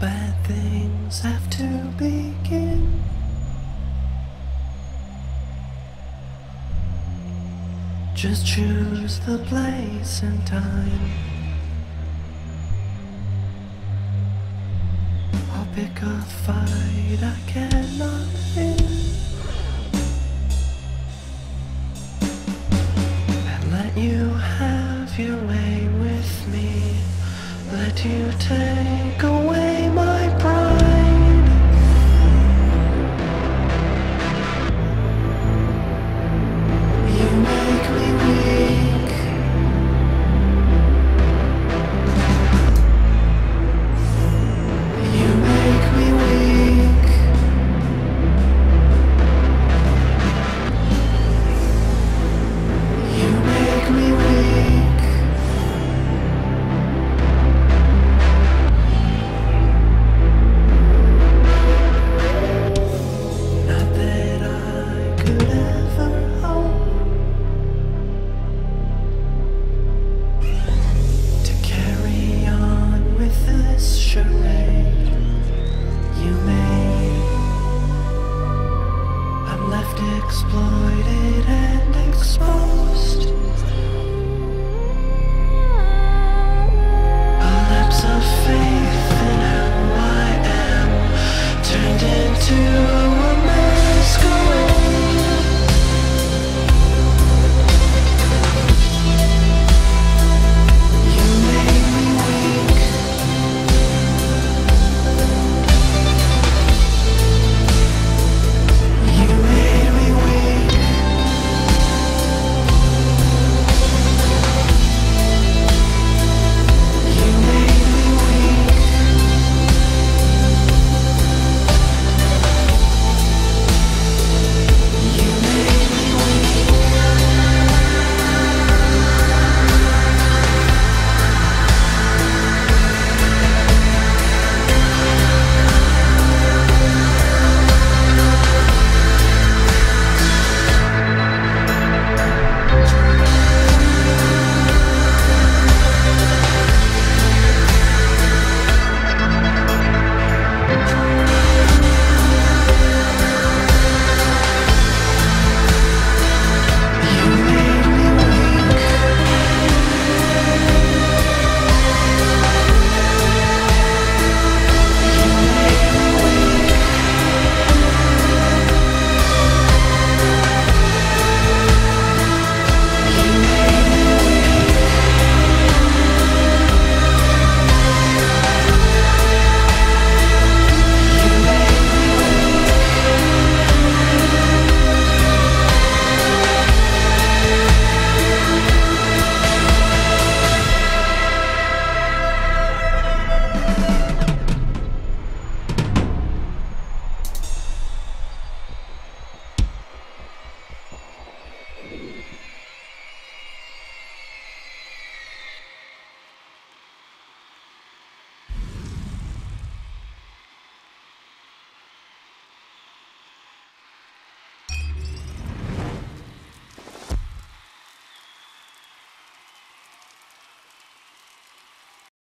battles have to begin. Just choose the place and time. I'll pick a fight I cannot win. to take away my exploited and exposed.